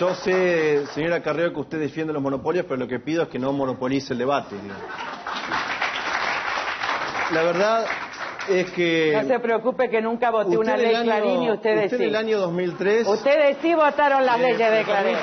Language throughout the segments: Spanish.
Yo sé, señora Carrero, que usted defiende los monopolios, pero lo que pido es que no monopolice el debate. La verdad es que... No se preocupe que nunca voté una en ley el Clarín y ustedes usted en sí. el año 2003... Ustedes sí votaron las ¿Me- leyes de me Clarín.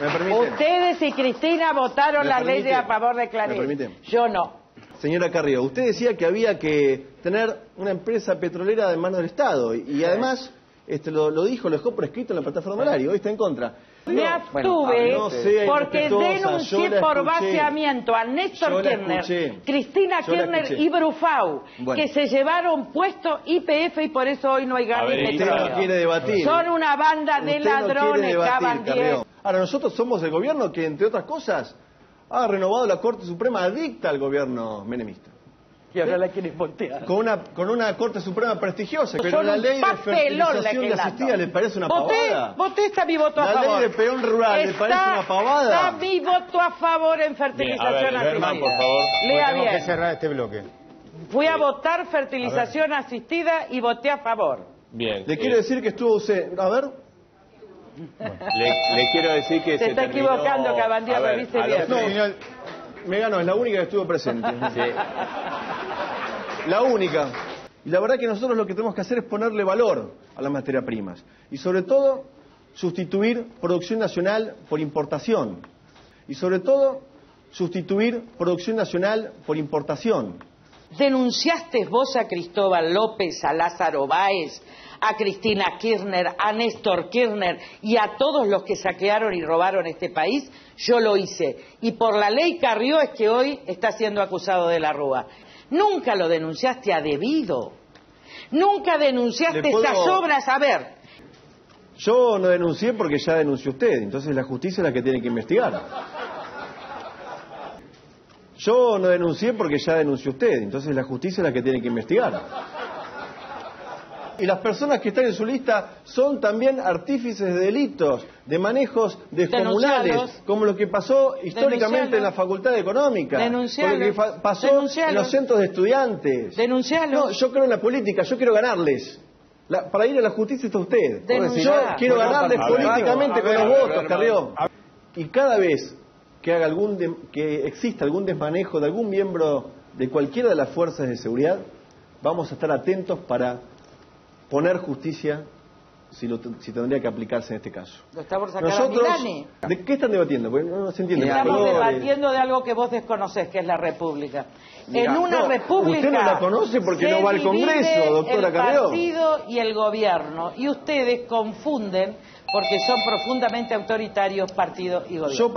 ¿Me permite? Ustedes y Cristina votaron ¿Me las leyes a favor de ¿Me Clarín. Yo no. Señora Carrillo, usted decía que había que tener una empresa petrolera de mano del Estado y, y además este, lo, lo dijo, lo dejó por escrito en la plataforma horario, hoy está en contra. Me No, abstuve no sea porque denuncié por vaciamiento a Néstor Kirchner, escuché. Cristina Kirchner y Brufau, Bueno. que se llevaron puesto IPF y por eso hoy no hay no quiere debatir. Son una banda de Usted no ladrones, debatir. Carrió. Ahora, nosotros somos el gobierno que, entre otras cosas, ha renovado la Corte Suprema adicta al gobierno menemista. Y ahora la quieren voltear. Con una, con una Corte Suprema prestigiosa, pero Son la ley de la fertilización que de asistida le parece una voté, pavada. Voté, está mi voto a La ley favor. de peón rural le Está- parece una pavada. Está mi voto a favor en Bien, a fertilización ver, asistida. por favor. Lea Tenemos que bien. cerrar este bloque. Fui a votar fertilización asistida y voté a favor. Bien. Le eh, quiero decir que estuvo usted... A ver... le, le quiero decir que Se se, está terminó- equivocando, Cabandier, A ver, revise a bien. No, tres- me ganó, es la única que estuvo presente. Sí. La única. Y la verdad que nosotros lo que tenemos que hacer es ponerle valor a las materias primas. Y sobre todo, sustituir producción nacional por importación. Y sobre todo, sustituir producción nacional por importación. ¿Denunciaste vos a Cristóbal López, a Lázaro Báez, a Cristina Kirchner, a Néstor Kirchner y a todos los que saquearon y robaron este país? Yo lo hice. Y por la ley Carrió es que hoy está siendo acusado de la Rúa. Nunca lo denunciaste a debido. Nunca denunciaste ¿Le puedo- esas obras. A ver, Yo no denuncié porque ya denunció usted, entonces la justicia es la que tiene que investigar. Yo no denuncié porque ya denunció usted, entonces la justicia es la que tiene que investigar. Y las personas que están en su lista son también artífices de delitos, de manejos descomunales, como lo que pasó históricamente en la Facultad de Económica, como lo que pasó Denuncialos. en los centros de estudiantes. denuncialo. No, yo creo en la política, yo quiero ganarles. La- para ir a la justicia está usted. Denunciar. Yo quiero Bueno, ganarles ver, políticamente ver, con los ver, votos. Carrió. Y cada vez que haga algún de- que exista algún desmanejo de algún miembro de cualquiera de las fuerzas de seguridad, vamos a estar atentos para poner justicia si, lo si tendría que aplicarse en este caso. Lo está por sacar Nosotros, a. ¿de qué están debatiendo? Porque no, no se entiende. Estamos debatiendo de algo que vos desconocés, que es la República. En una no, república. usted no la conoce porque no va al Congreso, doctora El Carrió. partido y el gobierno. Y ustedes confunden porque son profundamente autoritarios partido y gobierno. Yo